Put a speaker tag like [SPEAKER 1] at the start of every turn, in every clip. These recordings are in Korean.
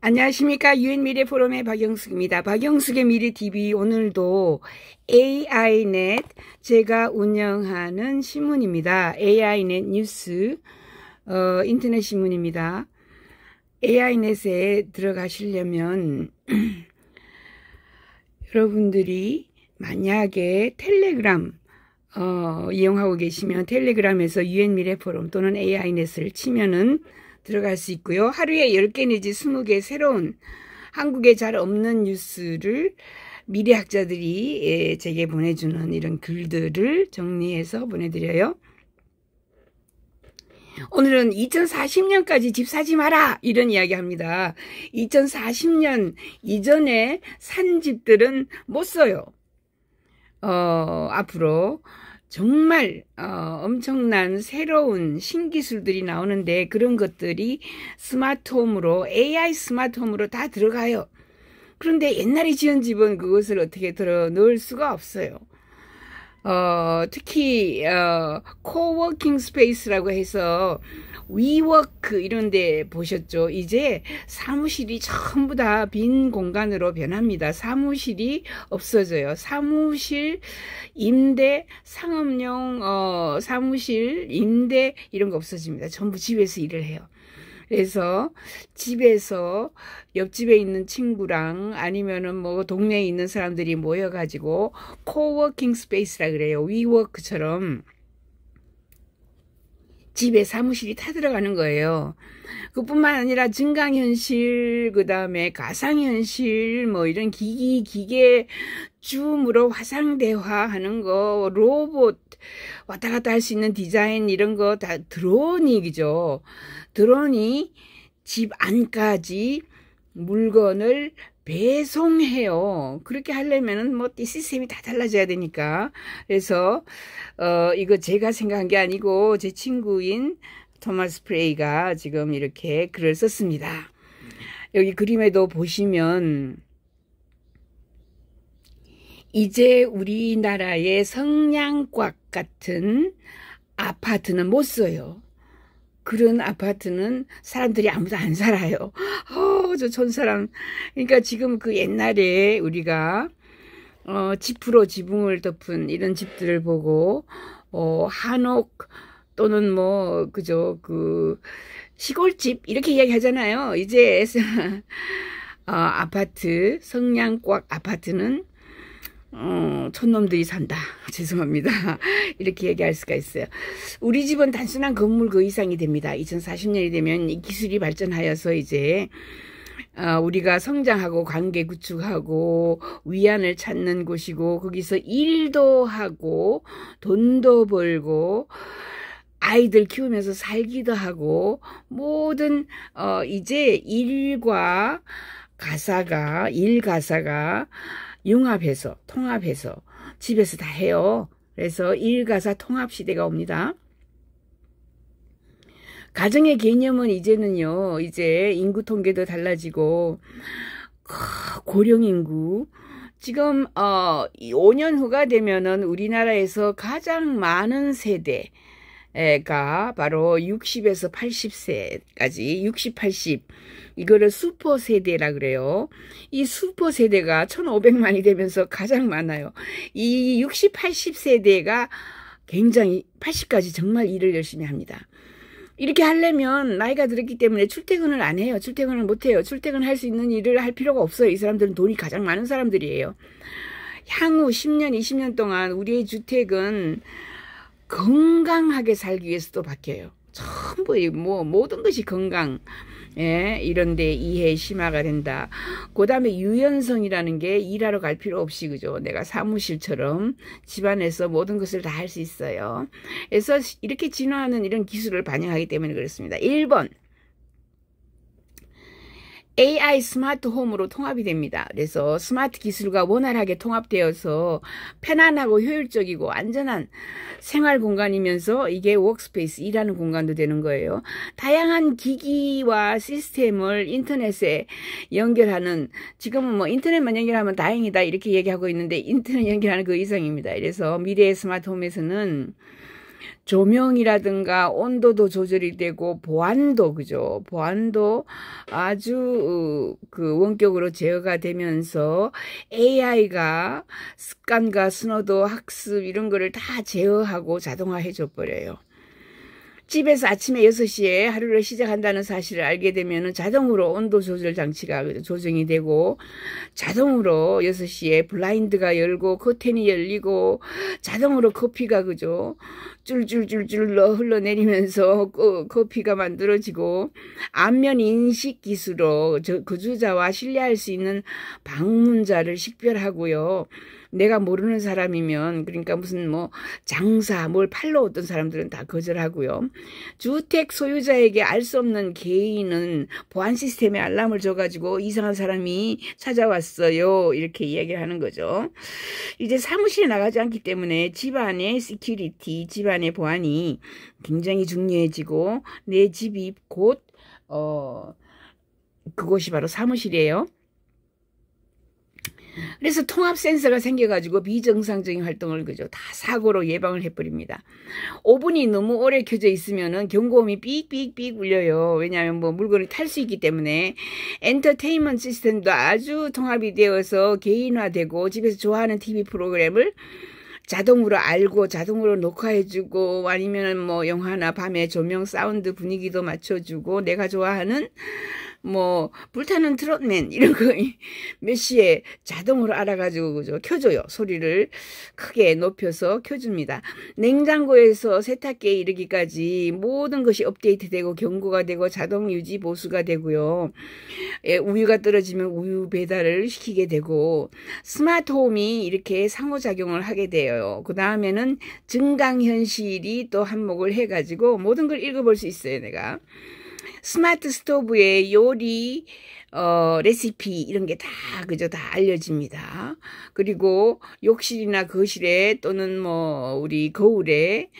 [SPEAKER 1] 안녕하십니까 유엔미래 포럼의 박영숙입니다. 박영숙의 미래TV 오늘도 AI넷 제가 운영하는 신문입니다. AI넷 뉴스 어, 인터넷 신문입니다. AI넷에 들어가시려면 여러분들이 만약에 텔레그램 어, 이용하고 계시면 텔레그램에서 유엔미래 포럼 또는 AI넷을 치면은 들어갈 수 있고요. 하루에 10개 내지 20개 새로운 한국에 잘 없는 뉴스를 미래 학자들이 예, 제게 보내주는 이런 글들을 정리해서 보내드려요. 오늘은 2040년까지 집 사지 마라 이런 이야기 합니다. 2040년 이전에 산 집들은 못 써요. 어, 앞으로 정말 어, 엄청난 새로운 신기술들이 나오는데 그런 것들이 스마트홈으로 AI 스마트홈으로 다 들어가요. 그런데 옛날에 지은 집은 그것을 어떻게 들어 넣을 수가 없어요. 어, 특히 어, coworking space라고 해서 위워크 이런 데 보셨죠? 이제 사무실이 전부 다 빈 공간으로 변합니다. 사무실이 없어져요. 사무실 임대 상업용 어, 사무실 임대 이런 거 없어집니다. 전부 집에서 일을 해요. 그래서 집에서 옆집에 있는 친구랑 아니면은 뭐 동네에 있는 사람들이 모여가지고 코워킹 스페이스라 그래요. 위워크처럼 집에 사무실이 타 들어가는 거예요. 그뿐만 아니라 증강현실, 그 다음에 가상현실, 뭐 이런 기기, 기계, 줌으로 화상대화 하는 거, 로봇, 왔다 갔다 할 수 있는 디자인 이런 거 다 드론이죠. 드론이 집 안까지 물건을 배송해요. 그렇게 하려면은 뭐 시스템이 다 달라져야 되니까. 그래서 어 이거 제가 생각한 게 아니고 제 친구인 토마스 프레이가 지금 이렇게 글을 썼습니다. 여기 그림에도 보시면 이제 우리나라의 성냥곽 같은 아파트는 못 써요. 그런 아파트는 사람들이 아무도 안 살아요. 어, 저 촌사람. 그러니까 지금 그 옛날에 우리가 어, 지프로 지붕을 덮은 이런 집들을 보고 어, 한옥 또는 뭐 그저 그 시골집 이렇게 이야기하잖아요. 이제 어, 아파트 성냥꽉 아파트는 어, 촌놈들이 산다. 죄송합니다. 이렇게 얘기할 수가 있어요. 우리 집은 단순한 건물 그 이상이 됩니다. 2040년이 되면 이 기술이 발전하여서 이제 어, 우리가 성장하고 관계 구축하고 위안을 찾는 곳이고 거기서 일도 하고 돈도 벌고 아이들 키우면서 살기도 하고 모든 어 이제 일과 가사가 일 가사가 융합해서 통합해서 집에서 다 해요. 그래서 일가사 통합 시대가 옵니다. 가정의 개념은 이제는요, 이제 인구 통계도 달라지고, 고령 인구, 지금, 어, 5년 후가 되면은 우리나라에서 가장 많은 세대 가 바로 60에서 80세까지, 60, 80, 이거를 슈퍼 세대라 그래요. 이 슈퍼 세대가 1500만이 되면서 가장 많아요. 이 60, 80 세대가 굉장히 80까지 정말 일을 열심히 합니다. 이렇게 하려면 나이가 들었기 때문에 출퇴근을 안 해요. 출퇴근을 못 해요. 출퇴근할 수 있는 일을 할 필요가 없어요. 이 사람들은 돈이 가장 많은 사람들이에요. 향후 10년, 20년 동안 우리의 주택은 건강하게 살기 위해서도 바뀌어요. 전부 뭐 모든 것이 건강 예, 이런데 이해 심화가 된다. 그 다음에 유연성이라는 게 일하러 갈 필요 없이 그죠. 내가 사무실처럼 집안에서 모든 것을 다 할 수 있어요. 그래서 이렇게 진화하는 이런 기술을 반영하기 때문에 그렇습니다. 1번 AI 스마트 홈으로 통합이 됩니다. 그래서 스마트 기술과 원활하게 통합되어서 편안하고 효율적이고 안전한 생활 공간이면서 이게 workspace 일하는 공간도 되는 거예요. 다양한 기기와 시스템을 인터넷에 연결하는 지금은 뭐 인터넷만 연결하면 다행이다 이렇게 얘기하고 있는데 인터넷 연결하는 그 이상입니다. 그래서 미래의 스마트 홈에서는 조명이라든가 온도도 조절이 되고 보안도 그죠 보안도 아주 어, 그 원격으로 제어가 되면서 AI가 습관과 스너도 학습 이런 거를 다 제어하고 자동화해 줘 버려요. 집에서 아침에 6시에 하루를 시작한다는 사실을 알게 되면 자동으로 온도 조절 장치가 조정이 되고 자동으로 6시에 블라인드가 열고 커튼이 열리고 자동으로 커피가 그죠 줄줄줄줄 흘러내리면서 커피가 만들어지고 안면 인식 기술로 거주자와 신뢰할 수 있는 방문자를 식별하고요. 내가 모르는 사람이면 그러니까 무슨 뭐 장사 뭘 팔러 어떤 사람들은 다 거절하고요. 주택 소유자에게 알 수 없는 개인은 보안 시스템에 알람을 줘가지고 이상한 사람이 찾아왔어요. 이렇게 이야기를 하는 거죠. 이제 사무실에 나가지 않기 때문에 집안의 security, 집안 의 보안이 굉장히 중요해지고 내 집이 곧 어, 그곳이 바로 사무실이에요. 그래서 통합 센서가 생겨가지고 비정상적인 활동을 그죠 다 사고를 예방을 해버립니다. 오븐이 너무 오래 켜져 있으면은 경고음이 삑삑삑 울려요. 왜냐하면 뭐 물건을 탈 수 있기 때문에 엔터테인먼트 시스템도 아주 통합이 되어서 개인화되고 집에서 좋아하는 TV 프로그램을 자동으로 알고 자동으로 녹화해주고 아니면 뭐 영화나 밤에 조명 사운드 분위기도 맞춰주고 내가 좋아하는 뭐 불타는 트롯맨 이런 거 몇 시에 자동으로 알아가지고 그죠 켜줘요. 소리를 크게 높여서 켜줍니다. 냉장고에서 세탁기에 이르기까지 모든 것이 업데이트되고 경고가 되고 자동 유지 보수가 되고요. 예, 우유가 떨어지면 우유 배달을 시키게 되고 스마트홈이 이렇게 상호작용을 하게 돼요. 그 다음에는 증강현실이 또 한몫을 해가지고 모든 걸 읽어볼 수 있어요 내가 스마트 스토브의 요리 어, 레시피 이런 게 다 그저 다 알려집니다. 그리고 욕실이나 거실에 또는 뭐 우리 거울에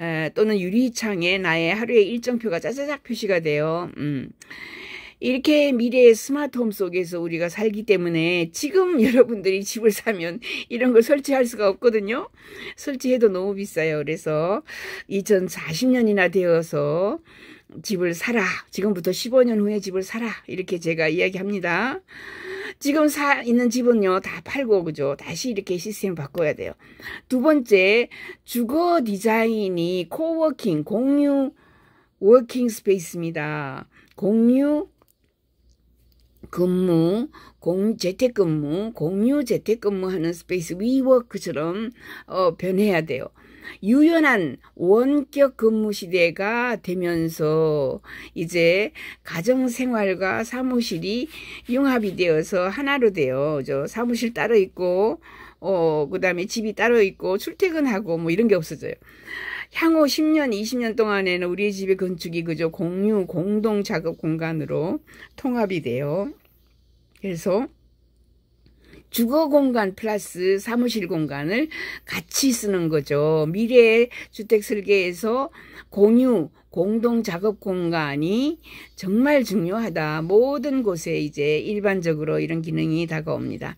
[SPEAKER 1] 에, 또는 유리창에 나의 하루의 일정표가 짜자작 표시가 돼요. 음. 이렇게 미래의 스마트홈 속에서 우리가 살기 때문에 지금 여러분들이 집을 사면 이런 걸 설치할 수가 없거든요. 설치해도 너무 비싸요. 그래서 2040년이나 되어서 집을 사라. 지금부터 15년 후에 집을 사라. 이렇게 제가 이야기합니다. 지금 사 있는 집은요 다 팔고 그죠 다시 이렇게 시스템 바꿔야 돼요 두 번째 주거 디자인이 coworking 공유 working space입니다 공유 근무, 공, 재택근무, 공유 재택근무하는 space 위워크처럼 어, 변해야 돼요. 유연한 원격 근무 시대가 되면서 이제 가정생활과 사무실이 융합이 되어서 하나로 돼요. 저 사무실 따로 있고 어, 그 다음에 집이 따로 있고 출퇴근하고 뭐 이런 게 없어져요. 향후 10년, 20년 동안에는 우리 집의 건축이 그저 공유, 공동 작업 공간으로 통합이 돼요. 그래서 주거 공간 플러스 사무실 공간을 같이 쓰는 거죠. 미래 주택 설계에서 공유, 공동 작업 공간이 정말 중요하다. 모든 곳에 이제 일반적으로 이런 기능이 다가옵니다.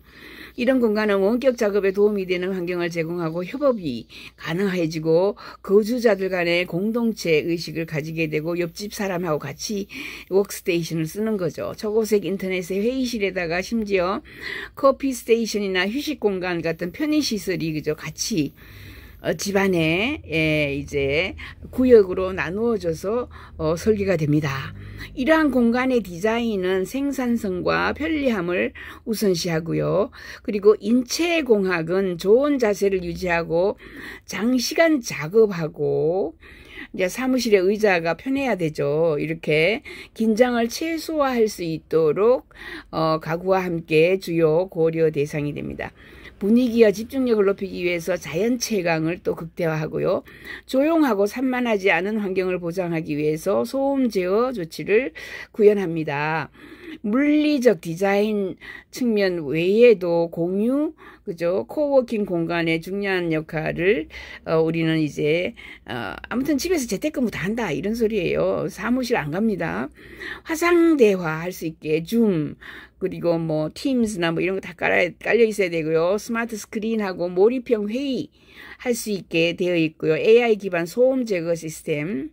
[SPEAKER 1] 이런 공간은 원격 작업에 도움이 되는 환경을 제공하고 협업이 가능해지고 거주자들 간의 공동체 의식을 가지게 되고 옆집 사람하고 같이 워크스테이션을 쓰는 거죠. 초고색 인터넷의 회의실에다가 심지어 커피 스테이션이나 휴식 공간 같은 편의시설이 그죠 같이 어, 집안에 예, 이제 구역으로 나누어져서 어, 설계가 됩니다. 이러한 공간의 디자인은 생산성과 편리함을 우선시하고요. 그리고 인체공학은 좋은 자세를 유지하고 장시간 작업하고 이제 사무실에 의자가 편해야 되죠. 이렇게 긴장을 최소화할 수 있도록 어, 가구와 함께 주요 고려 대상이 됩니다. 분위기와 집중력을 높이기 위해서 자연 채광을 또 극대화하고요. 조용하고 산만하지 않은 환경을 보장하기 위해서 소음 제어 조치를 구현합니다. 물리적 디자인 측면 외에도 공유, 그죠? 코워킹 공간의 중요한 역할을 어, 우리는 이제 어, 아무튼 집에서 재택근무 다 한다 이런 소리예요. 사무실 안 갑니다. 화상 대화 할 수 있게 줌 그리고 뭐 팀스나 뭐 이런 거 다 깔려 있어야 되고요. 스마트 스크린하고 몰입형 회의 할 수 있게 되어 있고요. AI 기반 소음 제거 시스템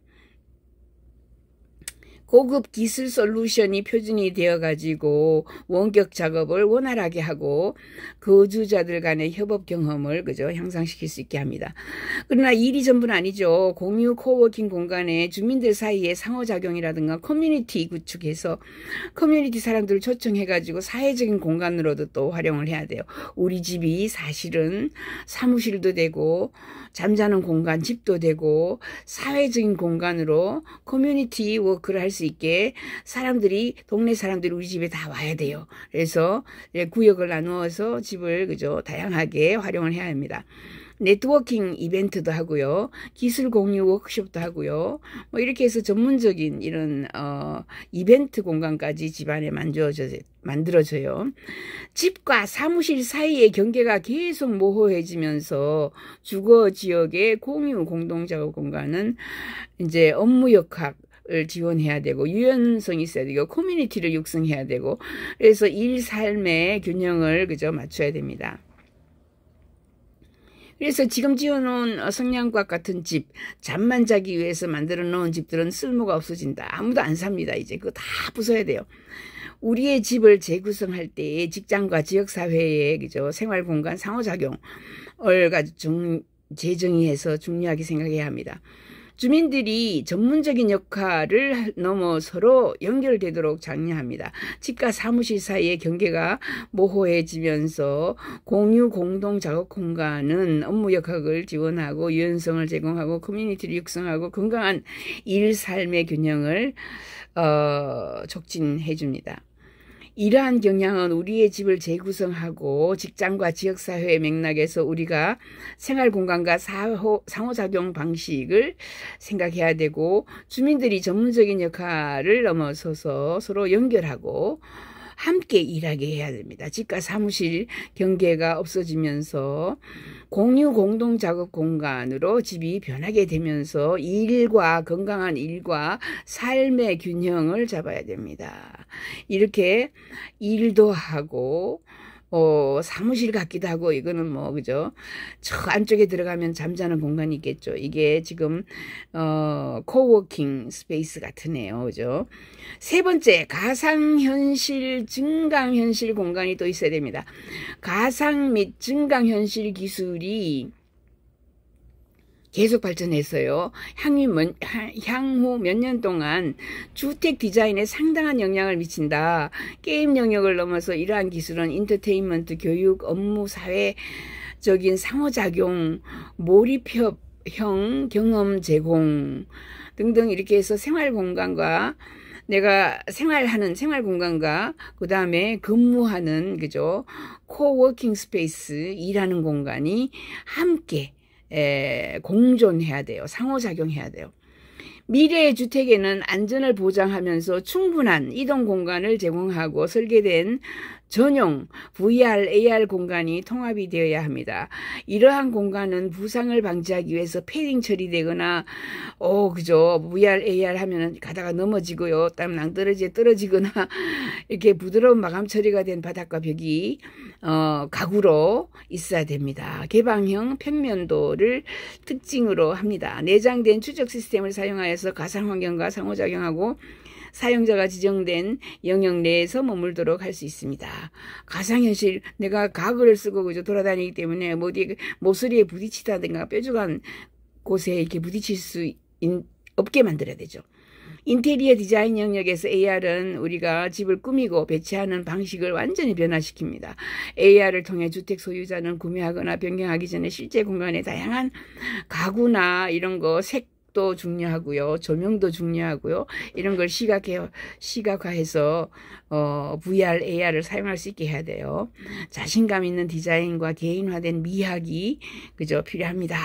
[SPEAKER 1] 고급 기술 솔루션이 표준이 되어 가지고 원격 작업을 원활하게 하고 거주자들 간의 협업 경험을 그죠 향상시킬 수 있게 합니다. 그러나 일이 전부는 아니죠. 공유 coworking 공간에 주민들 사이의 상호작용이라든가 커뮤니티 구축해서 커뮤니티 사람들을 초청해 가지고 사회적인 공간으로도 또 활용을 해야 돼요. 우리 집이 사실은 사무실도 되고 잠자는 공간 집도 되고 사회적인 공간으로 community work를 할 수 있게 사람들이 동네 사람들이 우리 집에 다 와야 돼요. 그래서 구역을 나누어서 집을 그죠 다양하게 활용을 해야 합니다. 네트워킹 이벤트도 하고요. 기술 공유 워크숍도 하고요. 뭐 이렇게 해서 전문적인 이런 어 이벤트 공간까지 집안에 만들어져 만들어져요. 집과 사무실 사이의 경계가 계속 모호해지면서 주거 지역의 공유 공동 작업 공간은 이제 업무 역학 을 지원해야 되고 유연성이 있어야 되고 커뮤니티를 육성해야 되고 그래서 일 삶의 균형을 그저 맞춰야 됩니다. 그래서 지금 지어놓은 성냥과 같은 집, 잠만 자기 위해서 만들어 놓은 집들은 쓸모가 없어진다. 아무도 안 삽니다. 이제 그거 다 부숴야 돼요. 우리의 집을 재구성할 때 직장과 지역사회의 그죠 생활 공간 상호작용을 가지고 재정의해서 중요하게 생각해야 합니다. 주민들이 전문적인 역할을 넘어 서로 연결되도록 장려합니다. 집과 사무실 사이의 경계가 모호해지면서 공유 공동 작업 공간은 업무 역학을 지원하고 유연성을 제공하고 커뮤니티를 육성하고 건강한 일 삶의 균형을 어, 촉진해 줍니다. 이러한 경향은 우리의 집을 재구성하고 직장과 지역사회의 맥락에서 우리가 생활 공간과 사호, 상호작용 방식을 생각해야 되고 주민들이 전문적인 역할을 넘어서서 서로 연결하고 함께 일하게 해야 됩니다. 집과 사무실 경계가 없어지면서 공유 공동 작업 공간으로 집이 변하게 되면서 일과 건강한 일과 삶의 균형을 잡아야 됩니다. 이렇게 일도 하고 어, 사무실 같기도 하고, 이거는 뭐, 그죠? 저 안쪽에 들어가면 잠자는 공간이 있겠죠. 이게 지금, 어, coworking space 같으네요. 그죠? 세 번째, 가상현실, 증강현실 공간이 또 있어야 됩니다. 가상 및 증강현실 기술이 계속 발전했어요. 향후, 향후 몇 년 동안 주택 디자인에 상당한 영향을 미친다. 게임 영역을 넘어서 이러한 기술은 인터테인먼트, 교육, 업무, 사회적인 상호작용, 몰입협형 경험 제공 등등 이렇게 해서 생활 공간과 내가 생활하는 생활 공간과 그 다음에 근무하는 그죠 coworking space 일하는 공간이 함께 에, 공존해야 돼요. 상호작용해야 돼요. 미래의 주택에는 안전을 보장하면서 충분한 이동 공간을 제공하고 설계된 전용 VR, AR 공간이 통합이 되어야 합니다. 이러한 공간은 부상을 방지하기 위해서 패딩 처리되거나, 어, 그죠. VR, AR 하면은 가다가 넘어지고요. 땀 낭떠러지에 떨어지거나, 이렇게 부드러운 마감 처리가 된 바닥과 벽이, 어, 가구로 있어야 됩니다. 개방형 평면도를 특징으로 합니다. 내장된 추적 시스템을 사용하여서 가상 환경과 상호작용하고 사용자가 지정된 영역 내에서 머물도록 할 수 있습니다. 가상현실 내가 가글을 쓰고 그저 돌아다니기 때문에 뭐 어디 모서리에 부딪히다든가 뾰족한 곳에 이렇게 부딪힐 수 있, 없게 만들어야 되죠. 인테리어 디자인 영역에서 AR은 우리가 집을 꾸미고 배치하는 방식을 완전히 변화시킵니다. AR을 통해 주택 소유자는 구매하거나 변경하기 전에 실제 공간에 다양한 가구나 이런 거 색 도 중요하고요. 조명도 중요하고요. 이런 걸 시각해, 시각화해서, 어, VR, AR을 사용할 수 있게 해야 돼요. 자신감 있는 디자인과 개인화된 미학이, 그저 필요합니다.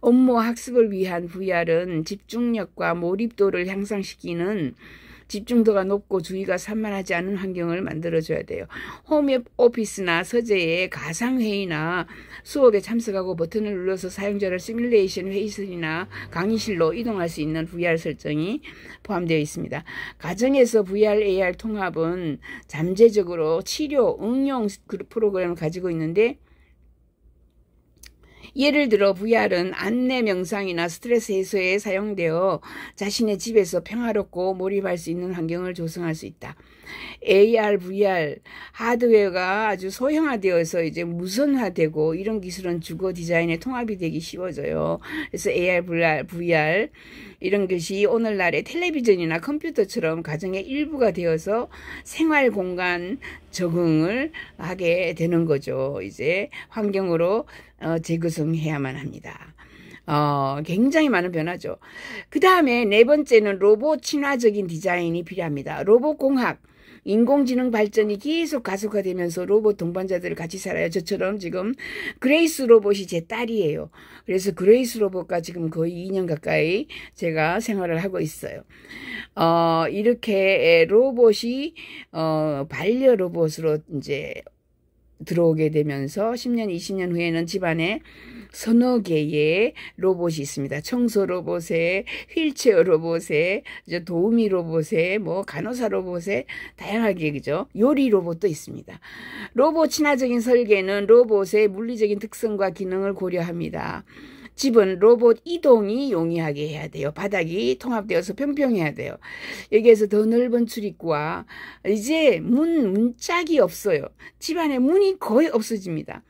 [SPEAKER 1] 업무 학습을 위한 VR은 집중력과 몰입도를 향상시키는 집중도가 높고 주의가 산만하지 않은 환경을 만들어줘야 돼요. 홈 오피스나 서재에 가상회의나 수업에 참석하고 버튼을 눌러서 사용자를 시뮬레이션 회의실이나 강의실로 이동할 수 있는 VR 설정이 포함되어 있습니다. 가정에서 VR, AR 통합은 잠재적으로 치료, 응용 프로그램을 가지고 있는데 예를 들어 VR은 안내 명상이나 스트레스 해소에 사용되어 자신의 집에서 평화롭고 몰입할 수 있는 환경을 조성할 수 있다. AR, VR 하드웨어가 아주 소형화되어서 이제 무선화되고 이런 기술은 주거 디자인의 통합이 되기 쉬워져요. 그래서 AR, VR, VR 이런 것이 오늘날의 텔레비전이나 컴퓨터처럼 가정의 일부가 되어서 생활 공간 적응을 하게 되는 거죠. 이제 환경으로 어, 재구성해야만 합니다. 어, 굉장히 많은 변화죠. 그 다음에 네 번째는 로봇 친화적인 디자인이 필요합니다. 로봇 공학. 인공지능 발전이 계속 가속화되면서 로봇 동반자들을 같이 살아요. 저처럼 지금 그레이스 로봇이 제 딸이에요. 그래서 그레이스 로봇과 지금 거의 2년 가까이 제가 생활을 하고 있어요. 어, 이렇게 로봇이 어, 반려 로봇으로 이제 들어오게 되면서 10년, 20년 후에는 집안에 서너 개의 로봇이 있습니다. 청소 로봇에, 휠체어 로봇에, 도우미 로봇에, 뭐 간호사 로봇에 다양하게 그죠? 요리 로봇도 있습니다. 로봇 친화적인 설계는 로봇의 물리적인 특성과 기능을 고려합니다. 집은 로봇 이동이 용이하게 해야 돼요. 바닥이 통합되어서 평평해야 돼요. 여기에서 더 넓은 출입구와 이제 문, 문짝이 없어요. 집안에 문이 거의 없어집니다.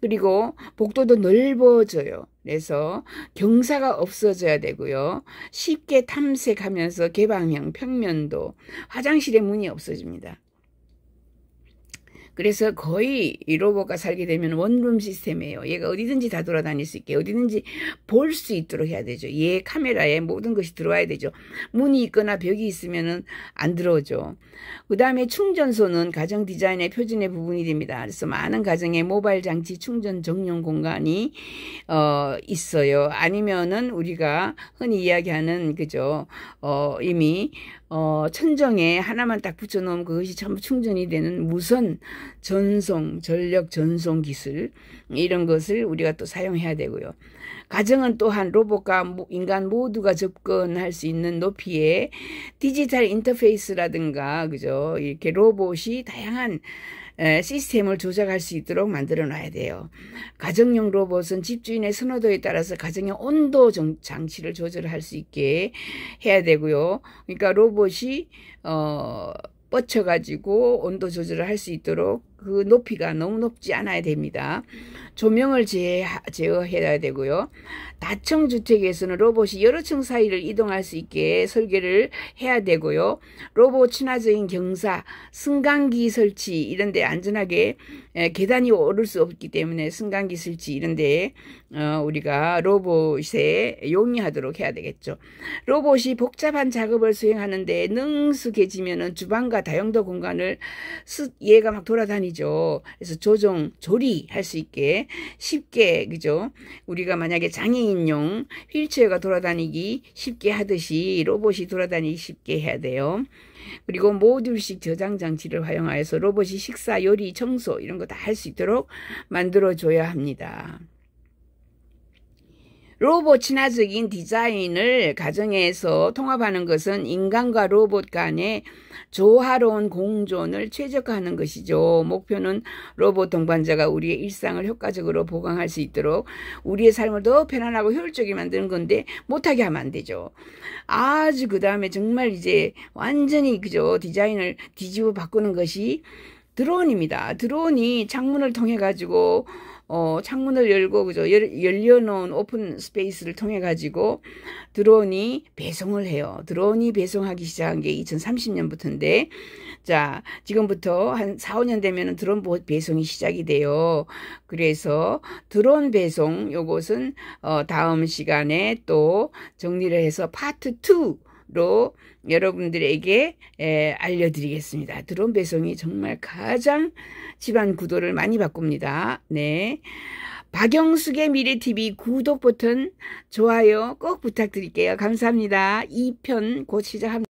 [SPEAKER 1] 그리고 복도도 넓어져요. 그래서 경사가 없어져야 되고요. 쉽게 탐색하면서 개방형, 평면도, 화장실에 문이 없어집니다. 그래서 거의 이 로봇가 살게 되면 원룸 시스템이에요. 얘가 어디든지 다 돌아다닐 수 있게 어디든지 볼 수 있도록 해야 되죠. 얘 카메라에 모든 것이 들어와야 되죠. 문이 있거나 벽이 있으면 은 안 들어오죠. 그 다음에 충전소는 가정 디자인의 표준의 부분이 됩니다. 그래서 많은 가정에 모바일 장치 충전 정용 공간이 어 있어요. 아니면은 우리가 흔히 이야기하는 그죠. 어 이미 어, 천정에 하나만 딱 붙여놓으면 그것이 전부 충전이 되는 무선 전송, 전력 전송 기술 이런 것을 우리가 또 사용해야 되고요. 가정은 또한 로봇과 인간 모두가 접근할 수 있는 높이의 디지털 인터페이스라든가 그죠 이렇게 로봇이 다양한 시스템을 조작할 수 있도록 만들어 놔야 돼요. 가정용 로봇은 집주인의 선호도에 따라서 가정의 온도 장치를 조절할 수 있게 해야 되고요. 그러니까 로봇이 어 뻗쳐가지고 온도 조절을 할 수 있도록 그 높이가 너무 높지 않아야 됩니다. 조명을 제어, 제어해야 되고요. 다층 주택에서는 로봇이 여러 층 사이를 이동할 수 있게 설계를 해야 되고요. 로봇 친화적인 경사, 승강기 설치 이런 데 안전하게 계단이 오를 수 없기 때문에 승강기 설치 이런 데 어, 우리가 로봇에 용이하도록 해야 되겠죠. 로봇이 복잡한 작업을 수행하는데 능숙해지면은 주방과 다용도 공간을 얘가 막 돌아다니 죠. 그래서 조정, 조리할 수 있게 쉽게 그죠? 우리가 만약에 장애인용 휠체어가 돌아다니기 쉽게 하듯이 로봇이 돌아다니기 쉽게 해야 돼요. 그리고 모듈식 저장 장치를 활용하여서 로봇이 식사, 요리, 청소 이런 거 다 할 수 있도록 만들어 줘야 합니다. 로봇 친화적인 디자인을 가정에서 통합하는 것은 인간과 로봇 간의 조화로운 공존을 최적화하는 것이죠. 목표는 로봇 동반자가 우리의 일상을 효과적으로 보강할 수 있도록 우리의 삶을 더 편안하고 효율적이게 만드는 건데 못하게 하면 안 되죠. 아주 그 다음에 정말 이제 완전히 그죠 디자인을 뒤집어 바꾸는 것이 드론입니다. 드론이 창문을 통해 가지고 어, 창문을 열고 그죠 열, 열려놓은 open space를 통해 가지고 드론이 배송을 해요. 드론이 배송하기 시작한 게 2030년부터인데 자 지금부터 한 4, 5년 되면은 드론 배송이 시작이 돼요. 그래서 드론 배송 요것은 어, 다음 시간에 또 정리를 해서 파트 2 로 여러분들에게 에, 알려드리겠습니다. 드론 배송이 정말 가장 집안 구도를 많이 바꿉니다. 네. 박영숙의 미래TV 구독 버튼, 좋아요 꼭 부탁드릴게요. 감사합니다. 2편 곧 시작합니다.